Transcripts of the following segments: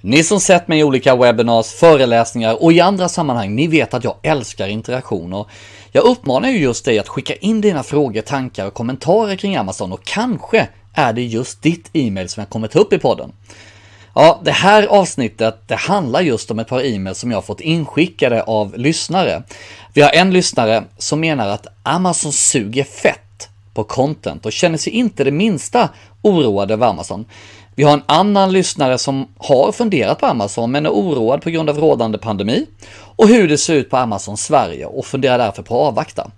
Ni som sett mig i olika webinars, föreläsningar och i andra sammanhang, ni vet att jag älskar interaktioner. Jag uppmanar ju just dig att skicka in dina frågor, tankar och kommentarer kring Amazon och kanske är det just ditt e-mail som jag kommer ta upp i podden. Ja, det här avsnittet, det handlar just om ett par e-mail som jag fått inskickade av lyssnare. Vi har en lyssnare som menar att Amazon suger fett på content och känner sig inte det minsta oroad över Amazon. Vi har en annan lyssnare som har funderat på Amazon men är oroad på grund av rådande pandemi och hur det ser ut på Amazon Sverige och funderar därför på att avvakta.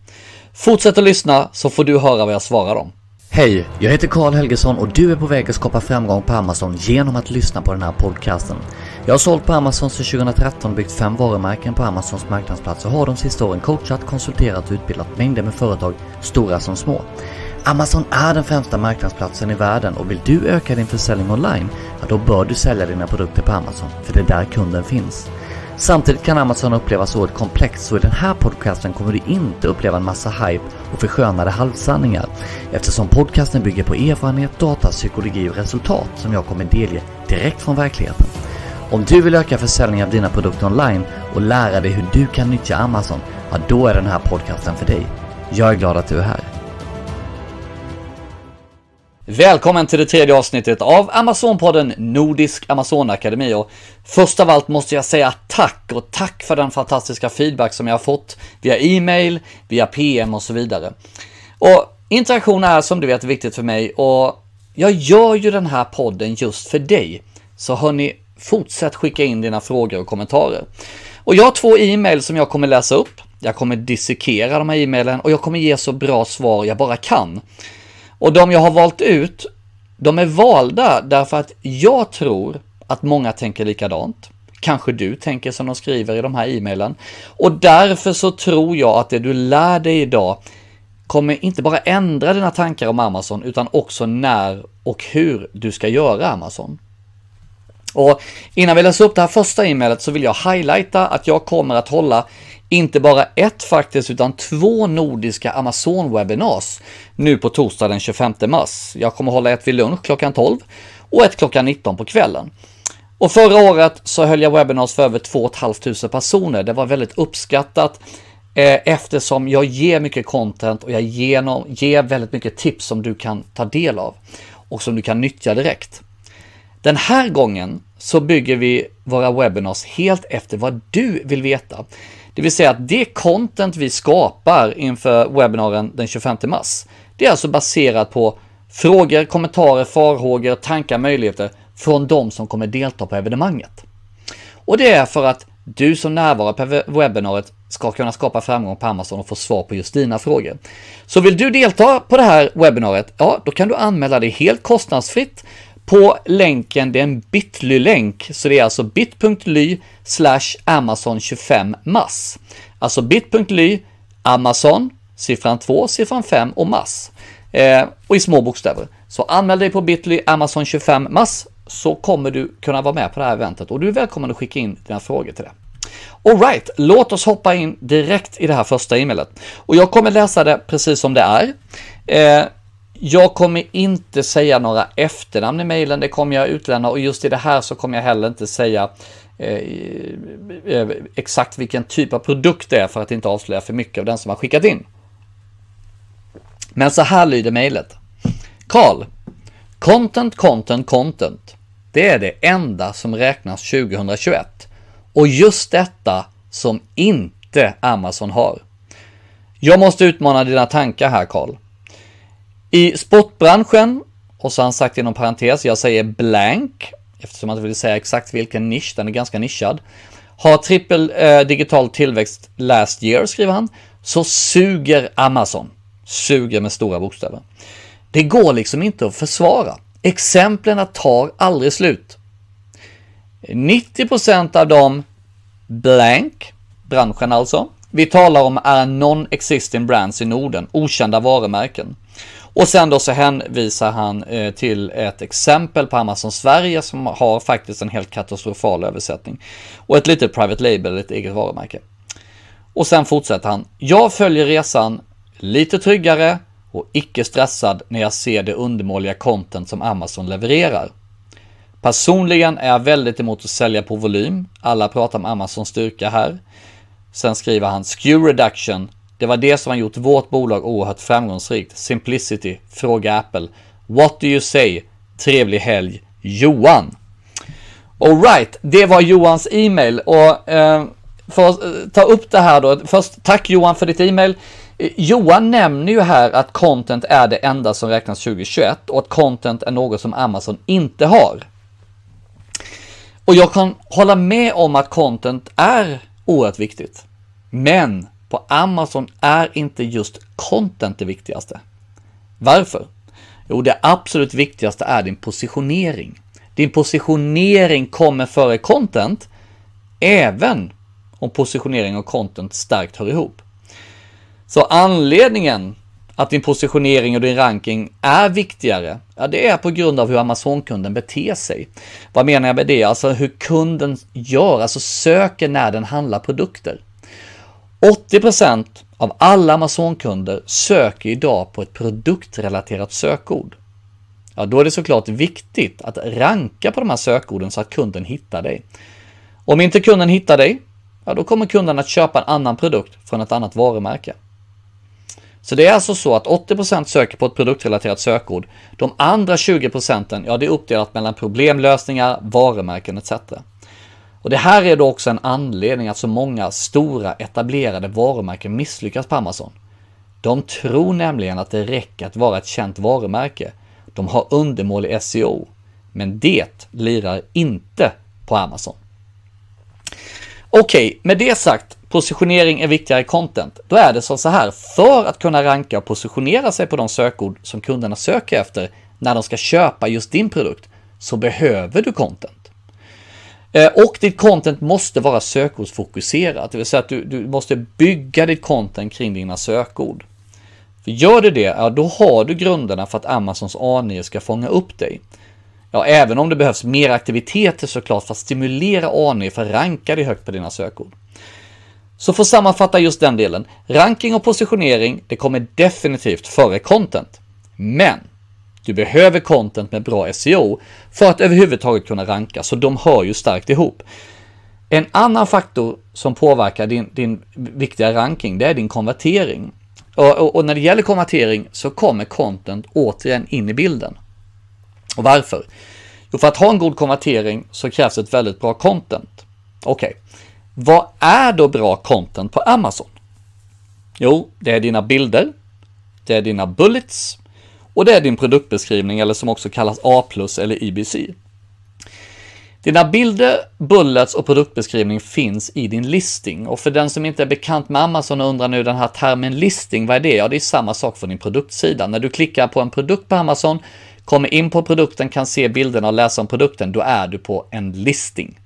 Fortsätt att lyssna så får du höra vad jag svarar dem. Hej, jag heter Karl Helgesson och du är på väg att skapa framgång på Amazon genom att lyssna på den här podcasten. Jag har sålt på Amazon sedan 2013 och byggt fem varumärken på Amazons marknadsplats och har de sista åren coachat, konsulterat och utbildat mängder med företag, stora som små. Amazon är den främsta marknadsplatsen i världen och vill du öka din försäljning online, ja då bör du sälja dina produkter på Amazon, för det är där kunden finns. Samtidigt kan Amazon upplevas oerhört komplext så i den här podcasten kommer du inte uppleva en massa hype och förskönade halvsanningar eftersom podcasten bygger på erfarenhet, data, psykologi och resultat som jag kommer delge direkt från verkligheten. Om du vill öka försäljningen av dina produkter online och lära dig hur du kan nyttja Amazon, ja då är den här podcasten för dig. Jag är glad att du är här. Välkommen till det tredje avsnittet av Amazonpodden Nordisk Amazonakademi och först av allt måste jag säga tack och tack för den fantastiska feedback som jag har fått via e-mail, via PM och så vidare. Och interaktion är som du vet viktigt för mig och jag gör ju den här podden just för dig. Så hörni, fortsätt skicka in dina frågor och kommentarer. Och jag har två e-mail som jag kommer läsa upp. Jag kommer dissekera de här e-mailen och jag kommer ge så bra svar jag bara kan. Och de jag har valt ut, de är valda därför att jag tror att många tänker likadant. Kanske du tänker som de skriver i de här e-mailen. Och därför så tror jag att det du lär dig idag kommer inte bara ändra dina tankar om Amazon utan också när och hur du ska göra Amazon. Och innan vi läser upp det här första e-mailet så vill jag highlighta att jag kommer att hålla inte bara ett faktiskt, utan två nordiska Amazon-webinars nu på torsdag den 25 mars. Jag kommer hålla ett vid lunch klockan 12 och ett klockan 19 på kvällen. Och förra året så höll jag webinars för över 2 500 personer. Det var väldigt uppskattat eh, eftersom jag ger mycket content och jag ger, ger väldigt mycket tips som du kan ta del av och som du kan nyttja direkt. Den här gången så bygger vi våra webinars helt efter vad du vill veta. Det vill säga att det content vi skapar inför webbinaren den 25 mars, det är alltså baserat på frågor, kommentarer, farhågor, tankar, möjligheter från de som kommer delta på evenemanget. Och det är för att du som närvarar på webbinariet ska kunna skapa framgång på Amazon och få svar på just dina frågor. Så vill du delta på det här webbinariet, ja, då kan du anmäla dig helt kostnadsfritt på länken, det är en bitly-länk, så det är alltså bit.ly slash Amazon 25 mass. Alltså bit.ly, Amazon, siffran 2, siffran 5 och mass. Eh, och i små bokstäver. Så anmäl dig på bitly Amazon 25 mass så kommer du kunna vara med på det här eventet och du är välkommen att skicka in dina frågor till det. Alright, låt oss hoppa in direkt i det här första e-mailet. Och jag kommer läsa det precis som det är. Eh, jag kommer inte säga några efternamn i mejlen, det kommer jag utlämna och just i det här så kommer jag heller inte säga eh, eh, exakt vilken typ av produkt det är för att inte avslöja för mycket av den som har skickat in. Men så här lyder mejlet. Karl, content, content, content. Det är det enda som räknas 2021. Och just detta som inte Amazon har. Jag måste utmana dina tankar här Karl. I sportbranschen, och så har han sagt inom parentes, jag säger blank, eftersom man inte vill säga exakt vilken nisch, den är ganska nischad. Har trippel eh, digital tillväxt last year, skriver han, så suger Amazon. Suger med stora bokstäver. Det går liksom inte att försvara. Exemplen tar aldrig slut. 90% av dem blank, branschen alltså, vi talar om är non-existing brands i Norden, okända varumärken. Och sen då så hänvisar han eh, till ett exempel på Amazon Sverige som har faktiskt en helt katastrofal översättning. Och ett litet private label, ett eget varumärke. Och sen fortsätter han. Jag följer resan lite tryggare och icke stressad när jag ser det undermåliga content som Amazon levererar. Personligen är jag väldigt emot att sälja på volym. Alla pratar om Amazons styrka här. Sen skriver han SKU reduction. Det var det som har gjort vårt bolag oerhört framgångsrikt. Simplicity. Fråga Apple. What do you say? Trevlig helg. Johan. Alright, det var Johans e-mail och eh, för att eh, ta upp det här då. Först tack Johan för ditt e-mail. Eh, Johan nämner ju här att content är det enda som räknas 2021 och att content är något som Amazon inte har. Och jag kan hålla med om att content är oerhört viktigt. Men på Amazon är inte just content det viktigaste. Varför? Jo, det absolut viktigaste är din positionering. Din positionering kommer före content, även om positionering och content starkt hör ihop. Så anledningen att din positionering och din ranking är viktigare, ja det är på grund av hur Amazon-kunden beter sig. Vad menar jag med det? Alltså hur kunden gör, alltså söker när den handlar produkter. 80% av alla Amazon-kunder söker idag på ett produktrelaterat sökord. Ja, då är det såklart viktigt att ranka på de här sökorden så att kunden hittar dig. Om inte kunden hittar dig, ja då kommer kunden att köpa en annan produkt från ett annat varumärke. Så det är alltså så att 80% söker på ett produktrelaterat sökord. De andra 20% ja det är uppdelat mellan problemlösningar, varumärken etc. Och det här är då också en anledning att så många stora etablerade varumärken misslyckas på Amazon. De tror nämligen att det räcker att vara ett känt varumärke. De har undermålig SEO. Men det lirar inte på Amazon. Okej, okay, med det sagt, positionering är viktigare i content. Då är det så här, för att kunna ranka och positionera sig på de sökord som kunderna söker efter när de ska köpa just din produkt, så behöver du content. Eh, och ditt content måste vara sökordsfokuserat, det vill säga att du, du måste bygga ditt content kring dina sökord. För gör du det, ja då har du grunderna för att Amazons A9 ska fånga upp dig. Ja, även om det behövs mer aktiviteter såklart för att stimulera A9 för att ranka dig högt på dina sökord. Så för att sammanfatta just den delen, ranking och positionering, det kommer definitivt före content. Men du behöver content med bra SEO för att överhuvudtaget kunna ranka, så de hör ju starkt ihop. En annan faktor som påverkar din, din viktiga ranking, det är din konvertering. Och, och, och, när det gäller konvertering så kommer content återigen in i bilden. Och varför? Jo, för att ha en god konvertering så krävs ett väldigt bra content. Okej, okay. vad är då bra content på Amazon? Jo, det är dina bilder, det är dina bullets och det är din produktbeskrivning eller som också kallas A eller IBC. Dina bilder, bullets och produktbeskrivning finns i din listing och för den som inte är bekant med Amazon och undrar nu den här termen listing, vad är det? Ja, det är samma sak för din produktsida. När du klickar på en produkt på Amazon kommer in på produkten, kan se bilderna och läsa om produkten, då är du på en listing.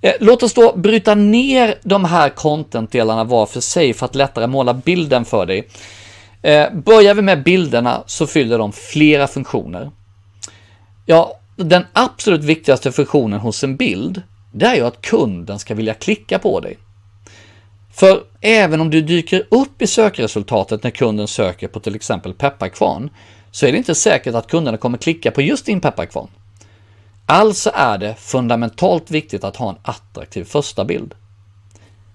Eh, låt oss då bryta ner de här contentdelarna var för sig för att lättare måla bilden för dig. Eh, börjar vi med bilderna så fyller de flera funktioner. Ja, den absolut viktigaste funktionen hos en bild, det är ju att kunden ska vilja klicka på dig. För även om du dyker upp i sökresultatet när kunden söker på till exempel pepparkvarn, så är det inte säkert att kunderna kommer klicka på just din pepparkvarn. Alltså är det fundamentalt viktigt att ha en attraktiv första bild.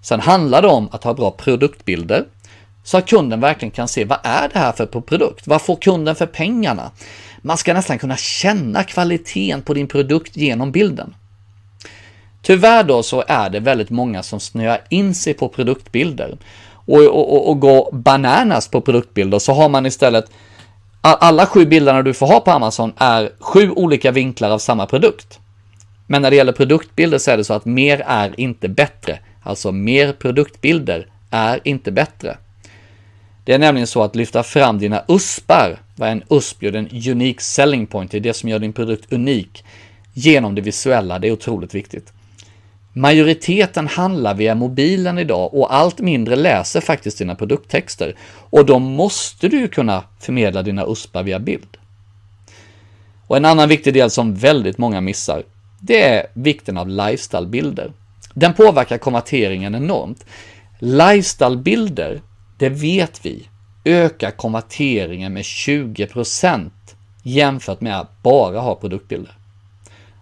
Sen handlar det om att ha bra produktbilder så att kunden verkligen kan se vad är det här för produkt? Vad får kunden för pengarna? Man ska nästan kunna känna kvaliteten på din produkt genom bilden. Tyvärr då så är det väldigt många som snöar in sig på produktbilder och, och, och, går bananas på produktbilder så har man istället alla sju bilderna du får ha på Amazon är sju olika vinklar av samma produkt. Men när det gäller produktbilder så är det så att mer är inte bättre. Alltså mer produktbilder är inte bättre. Det är nämligen så att lyfta fram dina USPar, vad en USP gör, en unique selling point, det är det som gör din produkt unik, genom det visuella, det är otroligt viktigt. Majoriteten handlar via mobilen idag och allt mindre läser faktiskt dina produkttexter. Och då måste du kunna förmedla dina USPar via bild. Och en annan viktig del som väldigt många missar, det är vikten av lifestylebilder. Den påverkar konverteringen enormt. Lifestylebilder, det vet vi, ökar konverteringen med 20% jämfört med att bara ha produktbilder.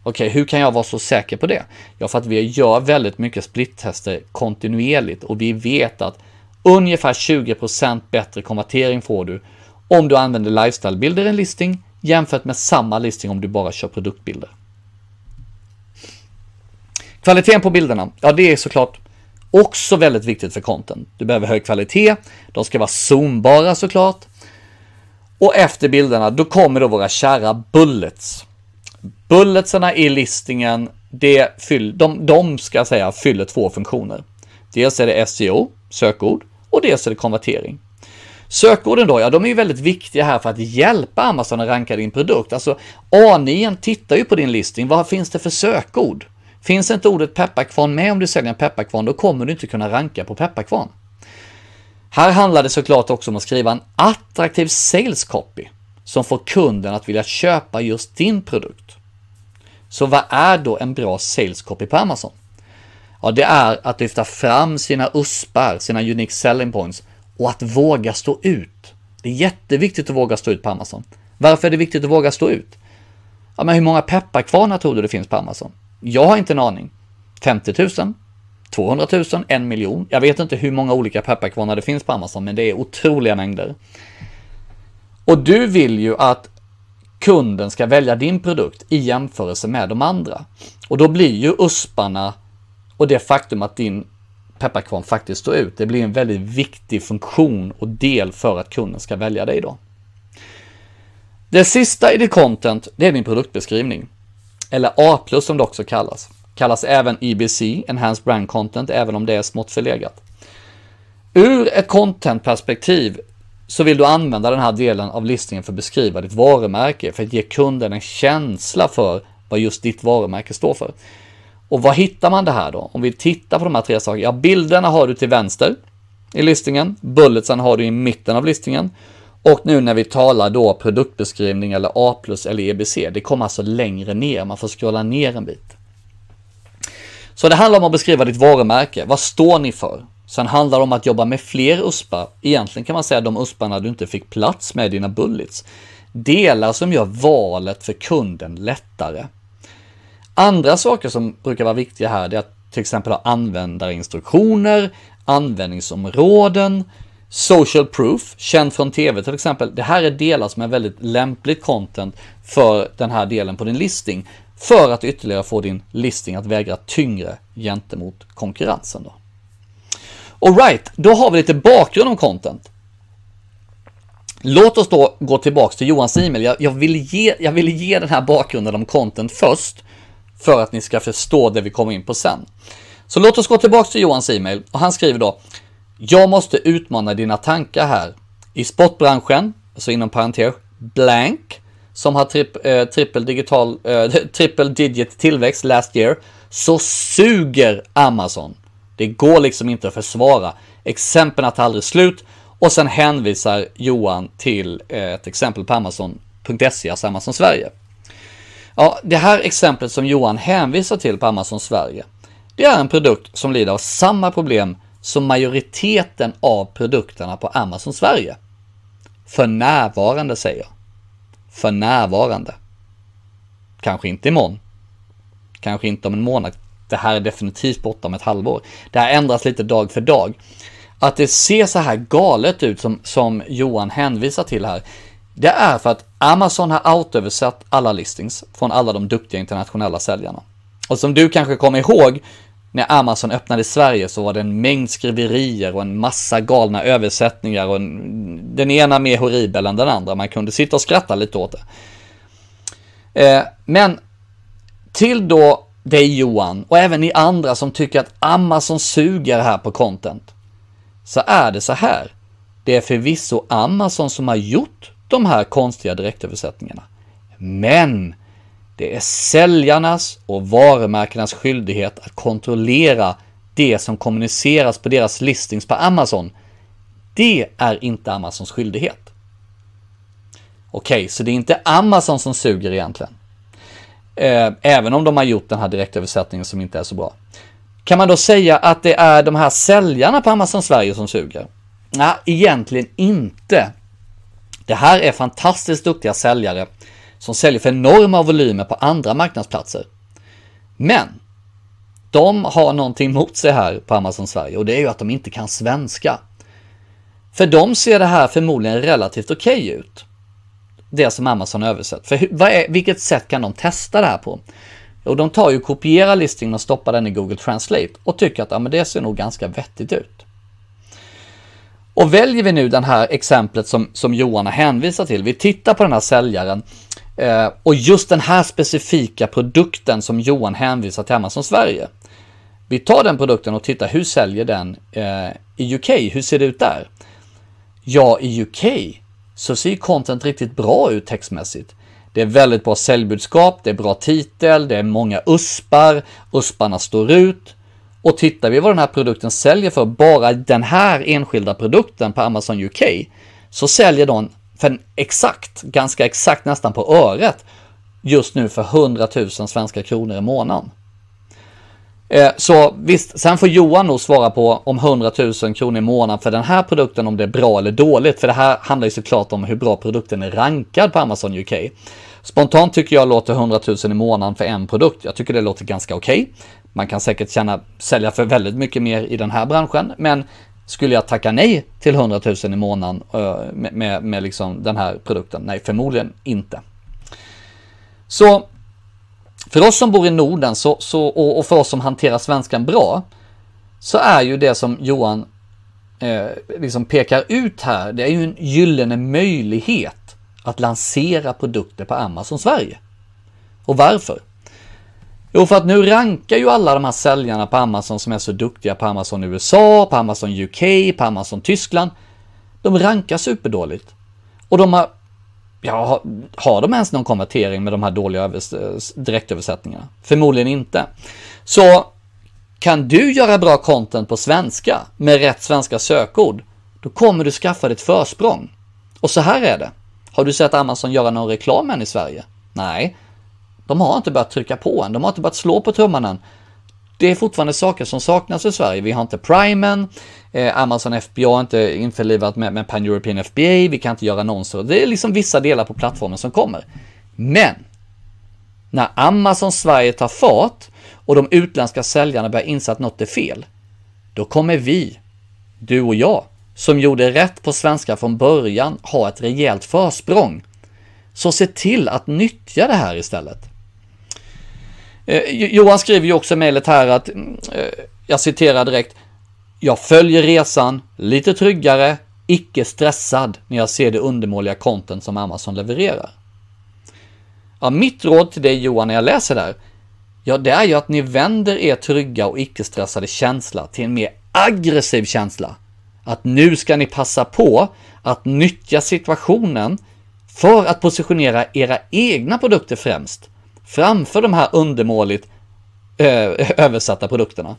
Okej, hur kan jag vara så säker på det? Ja, för att vi gör väldigt mycket splittester kontinuerligt och vi vet att ungefär 20% bättre konvertering får du om du använder lifestylebilder i en listing jämfört med samma listing om du bara kör produktbilder. Kvaliteten på bilderna, ja det är såklart också väldigt viktigt för content. Du behöver hög kvalitet, de ska vara zoombara såklart. Och efter bilderna, då kommer då våra kära bullets. Bulletsarna i listingen, det fyll, de, de ska säga fyller två funktioner. Dels är det SEO, sökord, och dels är det konvertering. Sökorden då, ja de är ju väldigt viktiga här för att hjälpa Amazon att ranka din produkt. Alltså A9 tittar ju på din listing, vad finns det för sökord? Finns inte ordet pepparkvarn med om du säljer en pepparkvarn, då kommer du inte kunna ranka på pepparkvarn. Här handlar det såklart också om att skriva en attraktiv sales copy som får kunden att vilja köpa just din produkt. Så vad är då en bra sales copy på Amazon? Ja, det är att lyfta fram sina USPar, sina unique selling points och att våga stå ut. Det är jätteviktigt att våga stå ut på Amazon. Varför är det viktigt att våga stå ut? Ja, men hur många pepparkvarnar tror du det finns på Amazon? Jag har inte en aning. 50 000? 200 000? En miljon? Jag vet inte hur många olika pepparkvarnar det finns på Amazon, men det är otroliga mängder. Och du vill ju att kunden ska välja din produkt i jämförelse med de andra. Och då blir ju USParna och det faktum att din pepparkvarn faktiskt står ut, det blir en väldigt viktig funktion och del för att kunden ska välja dig då. Det sista i ditt content, det är din produktbeskrivning. Eller A+, som det också kallas. Kallas även EBC, Enhanced Brand Content, även om det är smått förlegat. Ur ett content-perspektiv så vill du använda den här delen av listningen för att beskriva ditt varumärke, för att ge kunden en känsla för vad just ditt varumärke står för. Och var hittar man det här då? Om vi tittar på de här tre sakerna. Ja, bilderna har du till vänster i listningen. Bulletsen har du i mitten av listningen. Och nu när vi talar då produktbeskrivning eller A eller EBC, det kommer alltså längre ner. Man får scrolla ner en bit. Så det handlar om att beskriva ditt varumärke. Vad står ni för? Sen handlar det om att jobba med fler USPar. Egentligen kan man säga de USParna du inte fick plats med i dina bullets. Delar som gör valet för kunden lättare. Andra saker som brukar vara viktiga här är att till exempel ha användarinstruktioner, användningsområden, social proof, känd från tv till exempel. Det här är delar som är väldigt lämpligt content för den här delen på din listing för att ytterligare få din listing att väga tyngre gentemot konkurrensen. Då. Alright, då har vi lite bakgrund om content. Låt oss då gå tillbaks till Johans e-mail. Jag, jag, vill ge, jag vill ge den här bakgrunden om content först för att ni ska förstå det vi kommer in på sen. Så låt oss gå tillbaka till Johans e-mail och han skriver då jag måste utmana dina tankar här. I sportbranschen, alltså inom parentes, blank, som har tripp, eh, trippel digital, eh, triple digit tillväxt last year, så suger Amazon. Det går liksom inte att försvara. Exemplen tar aldrig slut och sen hänvisar Johan till eh, ett exempel på Amazon.se, alltså Amazon Sverige. Ja, det här exemplet som Johan hänvisar till på Amazon Sverige, det är en produkt som lider av samma problem som majoriteten av produkterna på Amazon Sverige. För närvarande säger jag. För närvarande. Kanske inte imorgon. Kanske inte om en månad. Det här är definitivt borta om ett halvår. Det här ändras lite dag för dag. Att det ser så här galet ut som, som Johan hänvisar till här, det är för att Amazon har outöversatt alla listings från alla de duktiga internationella säljarna. Och som du kanske kommer ihåg, när Amazon öppnade i Sverige så var det en mängd skriverier och en massa galna översättningar och en, den ena mer horribel än den andra. Man kunde sitta och skratta lite åt det. Eh, men till då dig Johan och även ni andra som tycker att Amazon suger här på content. Så är det så här. Det är förvisso Amazon som har gjort de här konstiga direktöversättningarna. Men det är säljarnas och varumärkenas skyldighet att kontrollera det som kommuniceras på deras listings på Amazon. Det är inte Amazons skyldighet. Okej, okay, så det är inte Amazon som suger egentligen. Eh, även om de har gjort den här direktöversättningen som inte är så bra. Kan man då säga att det är de här säljarna på Amazon Sverige som suger? Nej, egentligen inte. Det här är fantastiskt duktiga säljare som säljer för enorma volymer på andra marknadsplatser. Men de har någonting mot sig här på Amazon Sverige och det är ju att de inte kan svenska. För de ser det här förmodligen relativt okej okay ut. Det som Amazon översatt. För vad är, vilket sätt kan de testa det här på? Och de tar ju kopierar listningen och stoppar den i Google Translate och tycker att ja, men det ser nog ganska vettigt ut. Och väljer vi nu det här exemplet som, som Johan har hänvisat till, vi tittar på den här säljaren eh, och just den här specifika produkten som Johan hänvisar till Amazon Sverige. Vi tar den produkten och tittar hur säljer den eh, i UK, hur ser det ut där? Ja, i UK så ser content riktigt bra ut textmässigt. Det är väldigt bra säljbudskap, det är bra titel, det är många uspar, usparna står ut. Och tittar vi vad den här produkten säljer för, bara den här enskilda produkten på Amazon UK, så säljer de för exakt, ganska exakt nästan på öret, just nu för 100 000 svenska kronor i månaden. Eh, så visst, sen får Johan nog svara på om 100 000 kronor i månaden för den här produkten, om det är bra eller dåligt. För det här handlar ju såklart om hur bra produkten är rankad på Amazon UK. Spontant tycker jag låter 100 000 i månaden för en produkt. Jag tycker det låter ganska okej. Okay. Man kan säkert tjäna, sälja för väldigt mycket mer i den här branschen, men skulle jag tacka nej till 100 000 i månaden eh, med, med, med liksom den här produkten? Nej, förmodligen inte. Så för oss som bor i Norden så, så, och, och för oss som hanterar svenskan bra så är ju det som Johan eh, liksom pekar ut här, det är ju en gyllene möjlighet att lansera produkter på Amazon Sverige. Och varför? Jo, för att nu rankar ju alla de här säljarna på Amazon som är så duktiga på Amazon USA, på Amazon UK, på Amazon Tyskland. De rankar superdåligt. Och de har Ja, har, de ens någon konvertering med de här dåliga direktöversättningarna? Förmodligen inte. Så kan du göra bra content på svenska med rätt svenska sökord, då kommer du skaffa dig ett försprång. Och så här är det. Har du sett Amazon göra någon reklam än i Sverige? Nej, de har inte börjat trycka på än. De har inte börjat slå på trumman än det är fortfarande saker som saknas i Sverige. Vi har inte Primen, eh, Amazon FBA har inte införlivat med, med Pan European FBA, vi kan inte göra annonser. Det är liksom vissa delar på plattformen som kommer. Men när Amazon Sverige tar fart och de utländska säljarna börjar inse att något är fel, då kommer vi, du och jag, som gjorde rätt på svenska från början, ha ett rejält försprång. Så se till att nyttja det här istället. Eh, Johan skriver ju också i mejlet här att, mm, eh, jag citerar direkt, jag följer resan lite tryggare, icke stressad när jag ser det undermåliga content som Amazon levererar. Ja, mitt råd till dig Johan när jag läser där, ja det är ju att ni vänder er trygga och icke-stressade känsla till en mer aggressiv känsla. Att nu ska ni passa på att nyttja situationen för att positionera era egna produkter främst framför de här undermåligt eh, översatta produkterna.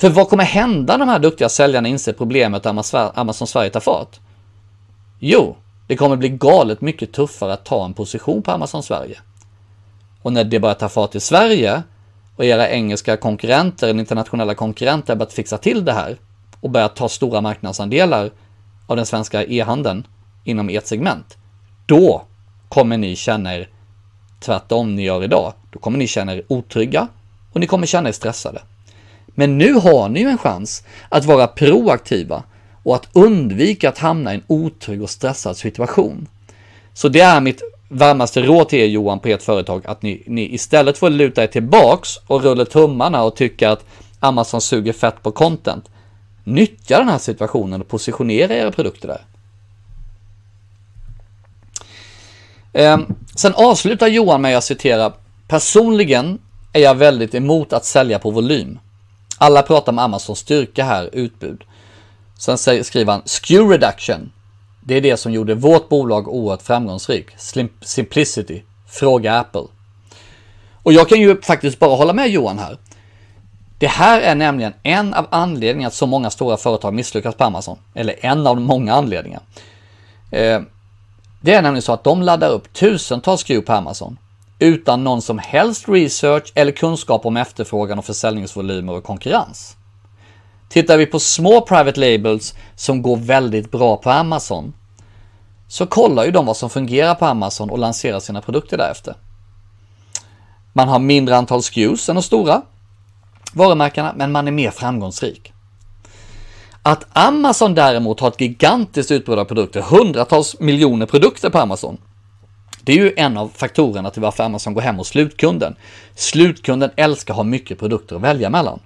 För vad kommer hända när de här duktiga säljarna inser problemet och Amazon Sverige tar fart? Jo, det kommer bli galet mycket tuffare att ta en position på Amazon Sverige. Och när det börjar ta fart i Sverige och era engelska konkurrenter, internationella konkurrenter, börjat fixa till det här och börjat ta stora marknadsandelar av den svenska e-handeln inom ert segment, då kommer ni känna er tvärtom ni gör idag, då kommer ni känna er otrygga och ni kommer känna er stressade. Men nu har ni ju en chans att vara proaktiva och att undvika att hamna i en otrygg och stressad situation. Så det är mitt varmaste råd till er Johan på ert företag att ni, ni istället får luta er tillbaks och rulla tummarna och tycka att Amazon suger fett på content. Nyttja den här situationen och positionera era produkter där. Eh, Ehm, sen avslutar Johan med att citera Personligen är jag väldigt emot att sälja på volym. Alla pratar om Amazons styrka här, utbud. Sen skriver han SKU reduction. Det är det som gjorde vårt bolag oerhört framgångsrikt. Simplicity. Fråga Apple. Och jag kan ju faktiskt bara hålla med Johan här. Det här är nämligen en av anledningarna att så många stora företag misslyckas på Amazon. Eller en av många anledningar. Ehm, det är nämligen så att de laddar upp tusentals SKU på Amazon utan någon som helst research eller kunskap om efterfrågan och försäljningsvolymer och konkurrens. Tittar vi på små private labels som går väldigt bra på Amazon så kollar ju de vad som fungerar på Amazon och lanserar sina produkter därefter. Man har mindre antal SKUs än de stora varumärkena, men man är mer framgångsrik. Att Amazon däremot har ett gigantiskt utbud av produkter, hundratals miljoner produkter på Amazon. Det är ju en av faktorerna till varför Amazon går hem hos slutkunden. Slutkunden älskar att ha mycket produkter att välja mellan.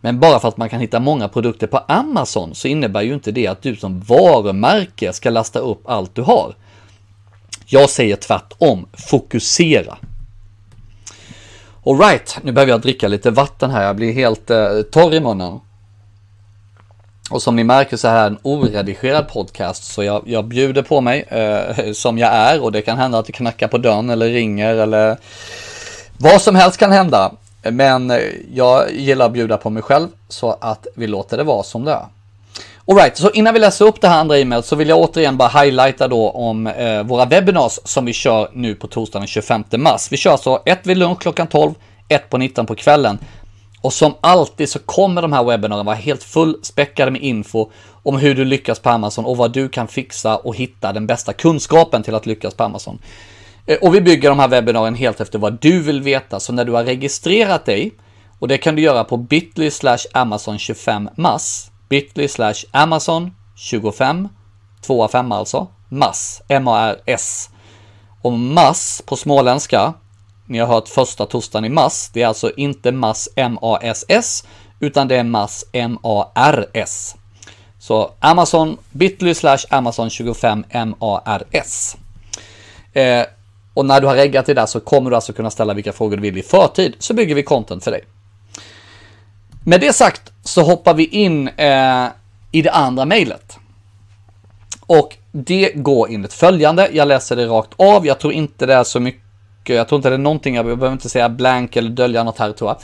Men bara för att man kan hitta många produkter på Amazon så innebär ju inte det att du som varumärke ska lasta upp allt du har. Jag säger tvärtom, fokusera. Alright, nu behöver jag dricka lite vatten här, jag blir helt eh, torr i munnen. Och som ni märker så här en oredigerad podcast så jag, jag bjuder på mig eh, som jag är och det kan hända att det knackar på dörren eller ringer eller vad som helst kan hända. Men eh, jag gillar att bjuda på mig själv så att vi låter det vara som det är. Alright, så innan vi läser upp det här andra e-mailet så vill jag återigen bara highlighta då om eh, våra webinars som vi kör nu på torsdagen den 25 mars. Vi kör alltså ett vid lunch klockan 12, ett på 19 på kvällen. Och som alltid så kommer de här webbinarierna vara helt fullspäckade med info om hur du lyckas på Amazon och vad du kan fixa och hitta den bästa kunskapen till att lyckas på Amazon. Eh, och vi bygger de här webbinarierna helt efter vad du vill veta. Så när du har registrerat dig, och det kan du göra på bit.ly slash Amazon 25 mass, bit.ly slash Amazon 25, 2 5 alltså, mass, M-A-R-S. Och mass på småländska, ni har hört första torsdagen i mass, det är alltså inte mass M-A-S-S, utan det är mass M-A-R-S. Så Amazon, bit.ly slash Amazon 25 M-A-R-S. Eh, och när du har reggat det där så kommer du alltså kunna ställa vilka frågor du vill i förtid, så bygger vi content för dig. Med det sagt så hoppar vi in eh, i det andra mejlet. Och det går enligt följande, jag läser det rakt av, jag tror inte det är så mycket, Eh, jag tror inte det är någonting, jag behöver inte säga blank eller dölja något här tror jag.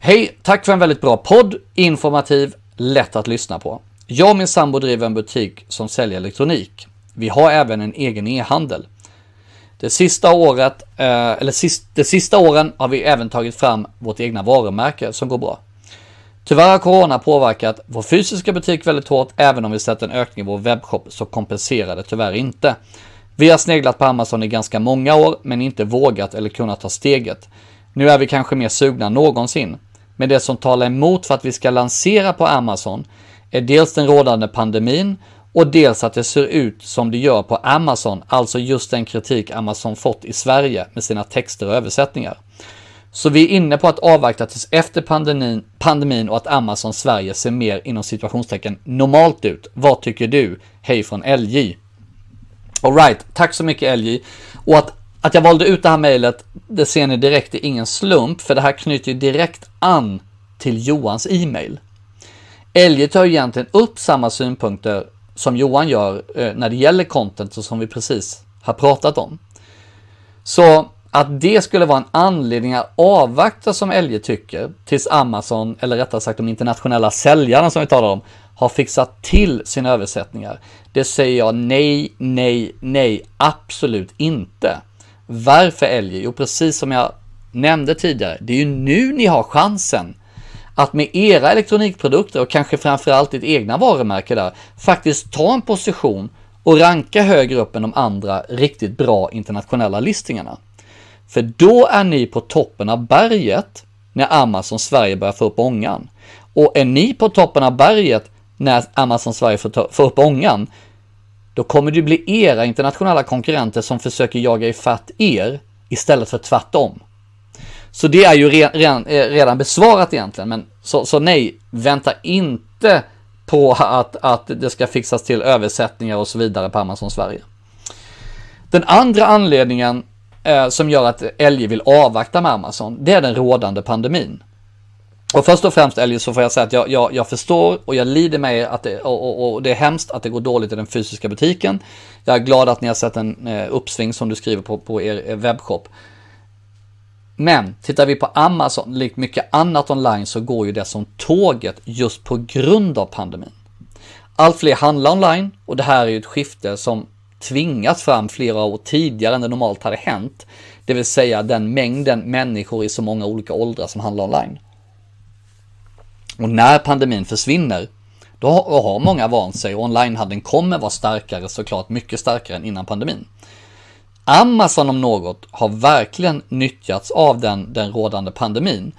Hej, tack för en väldigt bra podd, informativ, lätt att lyssna på. Jag och min sambo driver en butik som säljer elektronik. Vi har även en egen e-handel. Det sista året, eh, eller sist, de sista åren har vi även tagit fram vårt egna varumärke som går bra. Tyvärr har corona påverkat vår fysiska butik väldigt hårt, även om vi sett en ökning i vår webbshop så kompenserar det tyvärr inte. Vi har sneglat på Amazon i ganska många år, men inte vågat eller kunnat ta steget. Nu är vi kanske mer sugna än någonsin. Men det som talar emot för att vi ska lansera på Amazon är dels den rådande pandemin och dels att det ser ut som det gör på Amazon, alltså just den kritik Amazon fått i Sverige med sina texter och översättningar. Så vi är inne på att avvakta tills efter pandemin, pandemin och att Amazon Sverige ser mer inom situationstecken normalt ut. Vad tycker du? Hej från LJ. Alright, tack så mycket LJ. Och att, att jag valde ut det här mejlet, det ser ni direkt, det är ingen slump, för det här knyter ju direkt an till Johans e-mail. LJ tar ju egentligen upp samma synpunkter som Johan gör eh, när det gäller content som vi precis har pratat om. Så att det skulle vara en anledning att avvakta som LJ tycker tills Amazon, eller rättare sagt de internationella säljarna som vi talar om, har fixat till sina översättningar. Det säger jag nej, nej, nej, absolut inte. Varför LG? Jo, precis som jag nämnde tidigare, det är ju nu ni har chansen att med era elektronikprodukter och kanske framförallt ditt egna varumärke där faktiskt ta en position och ranka högre upp än de andra riktigt bra internationella listningarna. För då är ni på toppen av berget när Amazon Sverige börjar få upp ångan. Och är ni på toppen av berget när Amazon Sverige får upp ångan, då kommer det bli era internationella konkurrenter som försöker jaga ifatt er istället för tvärtom. Så det är ju redan, eh, redan besvarat egentligen, men så, så nej, vänta inte på att, att det ska fixas till översättningar och så vidare på Amazon Sverige. Den andra anledningen eh, som gör att Elge vill avvakta med Amazon, det är den rådande pandemin. Och först och främst LG så får jag säga att jag, jag, jag förstår och jag lider med er att det, och, och, och, det är hemskt att det går dåligt i den fysiska butiken. Jag är glad att ni har sett en eh, uppsving som du skriver på, på er, er webbshop. Men tittar vi på Amazon, likt mycket annat online, så går ju det som tåget just på grund av pandemin. Allt fler handlar online och det här är ju ett skifte som tvingats fram flera år tidigare än det normalt hade hänt. Det vill säga den mängden människor i så många olika åldrar som handlar online. Och när pandemin försvinner, då har många vant sig och onlinehandeln kommer vara starkare såklart, mycket starkare än innan pandemin. Amazon om något har verkligen nyttjats av den, den rådande pandemin.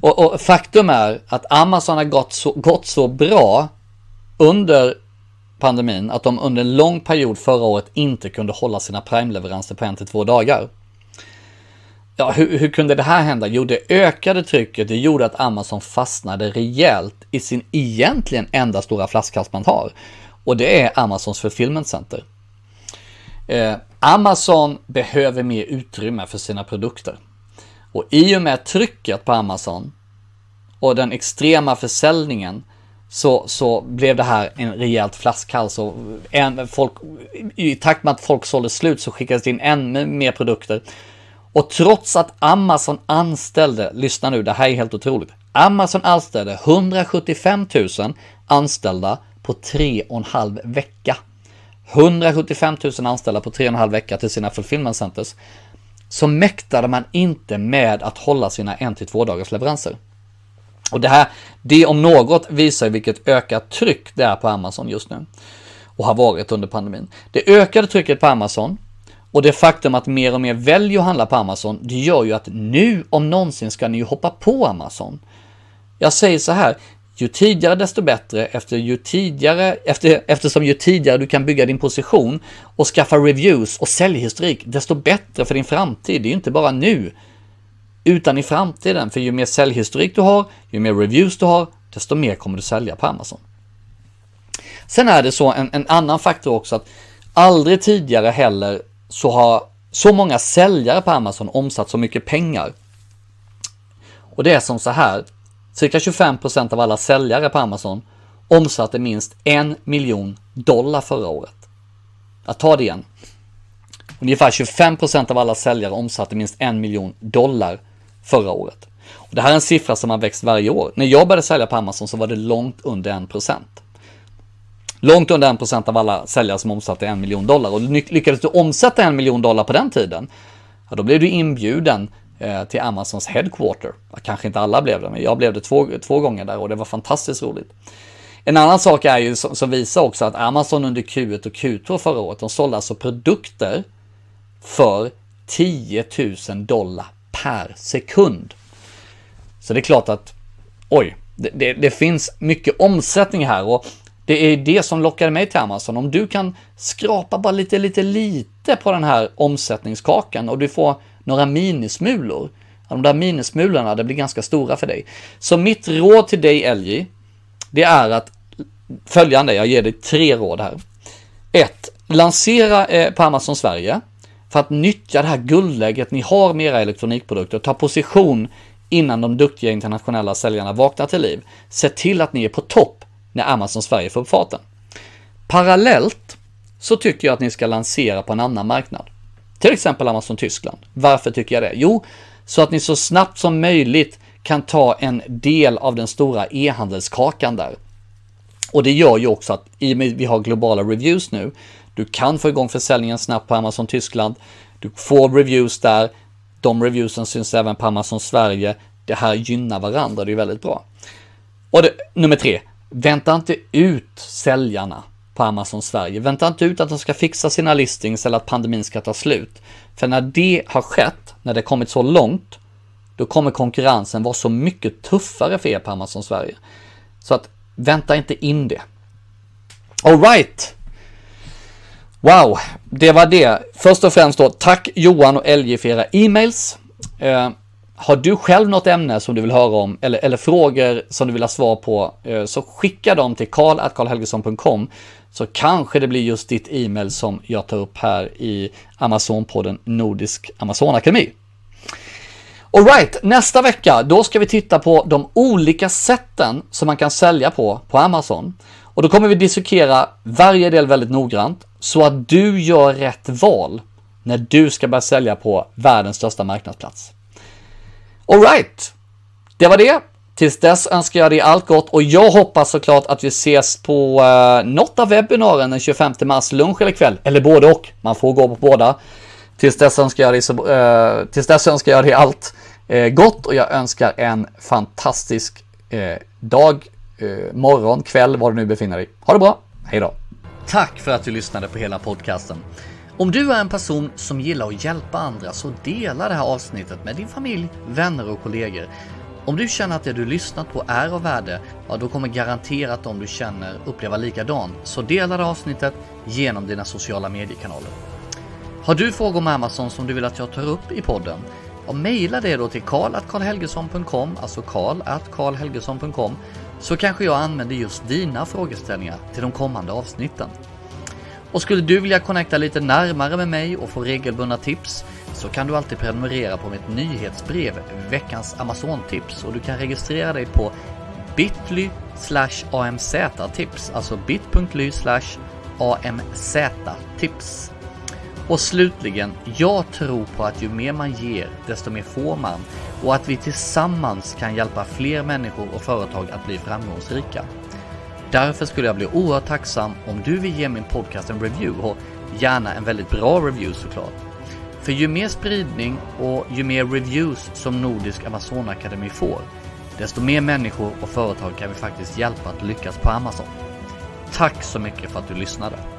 Och, och faktum är att Amazon har gått så, gått så bra under pandemin att de under en lång period förra året inte kunde hålla sina Prime-leveranser på en till två dagar. Ja, hur, hur, kunde det här hända? Jo, det ökade trycket, det gjorde att Amazon fastnade rejält i sin egentligen enda stora flaskhals man har. Och det är Amazons fulfillment center. Eh, Amazon behöver mer utrymme för sina produkter. Och i och med trycket på Amazon och den extrema försäljningen så, så blev det här en rejält flaskhals och en, folk, i takt med att folk sålde slut så skickades det in ännu mer produkter. Och trots att Amazon anställde, lyssna nu, det här är helt otroligt. Amazon anställde 175 000 anställda på tre och en halv vecka. 175 000 anställda på tre och en halv vecka till sina fulfillment centers. Så mäktade man inte med att hålla sina en till två dagars leveranser. Och det här, det om något visar vilket ökat tryck det är på Amazon just nu. Och har varit under pandemin. Det ökade trycket på Amazon och det faktum att mer och mer väljer att handla på Amazon, det gör ju att nu om någonsin ska ni ju hoppa på Amazon. Jag säger så här, ju tidigare desto bättre efter ju tidigare, efter, eftersom ju tidigare du kan bygga din position och skaffa reviews och säljhistorik, desto bättre för din framtid. Det är ju inte bara nu, utan i framtiden. För ju mer säljhistorik du har, ju mer reviews du har, desto mer kommer du sälja på Amazon. Sen är det så en, en annan faktor också att aldrig tidigare heller så har så många säljare på Amazon omsatt så mycket pengar. Och det är som så här, cirka 25% av alla säljare på Amazon omsatte minst en miljon dollar förra året. Att ta det igen. Ungefär 25% av alla säljare omsatte minst en miljon dollar förra året. Och det här är en siffra som har växt varje år. När jag började sälja på Amazon så var det långt under 1%. Långt under 1% av alla säljare som omsatte en miljon dollar. Och lyckades du omsätta en miljon dollar på den tiden, ja, då blev du inbjuden eh, till Amazons headquarter. Kanske inte alla blev det, men jag blev det två, två gånger där och det var fantastiskt roligt. En annan sak är ju som, som visar också att Amazon under Q1 och Q2 förra året, de sålde alltså produkter för 10 000 dollar per sekund. Så det är klart att, oj, det, det, det, finns mycket omsättning här och det är det som lockade mig till Amazon. Om du kan skrapa bara lite, lite, lite på den här omsättningskakan och du får några minismulor. De där minismulorna, det blir ganska stora för dig. Så mitt råd till dig, LJ, det är att följande, jag ger dig tre råd här. 1. Lansera eh, på Amazon Sverige för att nyttja det här guldläget ni har med era elektronikprodukter, ta position innan de duktiga internationella säljarna vaknar till liv. Se till att ni är på topp när Amazon Sverige får upp farten. Parallellt så tycker jag att ni ska lansera på en annan marknad. Till exempel Amazon Tyskland. Varför tycker jag det? Jo, så att ni så snabbt som möjligt kan ta en del av den stora e-handelskakan där. Och det gör ju också att i och med att vi har globala reviews nu du kan få igång försäljningen snabbt på Amazon Tyskland. Du får reviews där. De reviewsen syns även på Amazon Sverige. Det här gynnar varandra, det är väldigt bra. Och det, nummer tre, vänta inte ut säljarna på Amazon Sverige. Vänta inte ut att de ska fixa sina listings eller att pandemin ska ta slut. För när det har skett, när det kommit så långt, då kommer konkurrensen vara så mycket tuffare för er på Amazon Sverige. Så att vänta inte in det. Alright, Wow, det var det. Först och främst då, tack Johan och LJ för era e-mails. Eh, har du själv något ämne som du vill höra om eller, eller frågor som du vill ha svar på eh, så skicka dem till karl.karlhelgesson.com så kanske det blir just ditt e-mail som jag tar upp här i Amazonpodden Nordisk Amazonakademi. Alright, nästa vecka då ska vi titta på de olika sätten som man kan sälja på på Amazon. Och då kommer vi dissekera varje del väldigt noggrant så att du gör rätt val när du ska börja sälja på världens största marknadsplats. Alright, det var det. Tills dess önskar jag dig allt gott och jag hoppas såklart att vi ses på eh, något av webbinarien den 25 mars, lunch eller kväll, eller både och. Man får gå på båda. Tills dess önskar jag dig, så, eh, tills dess önskar jag dig allt eh, gott och jag önskar en fantastisk eh, dag, eh, morgon, kväll, var du nu befinner dig. Ha det bra, hej då! Tack för att du lyssnade på hela podcasten. Om du är en person som gillar att hjälpa andra så dela det här avsnittet med din familj, vänner och kollegor. Om du känner att det du lyssnat på är av värde, ja då kommer garanterat de du känner uppleva likadant. Så dela det avsnittet genom dina sociala mediekanaler. Har du frågor om Amazon som du vill att jag tar upp i podden? Ja, mejla det då till karl.karlhelgesson.com, alltså karl.karlhelgesson.com, så kanske jag använder just dina frågeställningar till de kommande avsnitten. Och skulle du vilja connecta lite närmare med mig och få regelbundna tips så kan du alltid prenumerera på mitt nyhetsbrev Veckans Amazon-tips och du kan registrera dig på bit.ly amz-tips, alltså bit.ly amz-tips. Och slutligen, jag tror på att ju mer man ger, desto mer får man och att vi tillsammans kan hjälpa fler människor och företag att bli framgångsrika. Därför skulle jag bli oerhört tacksam om du vill ge min podcast en review och gärna en väldigt bra review såklart. För ju mer spridning och ju mer reviews som Nordisk Amazon Akademi får, desto mer människor och företag kan vi faktiskt hjälpa att lyckas på Amazon. Tack så mycket för att du lyssnade!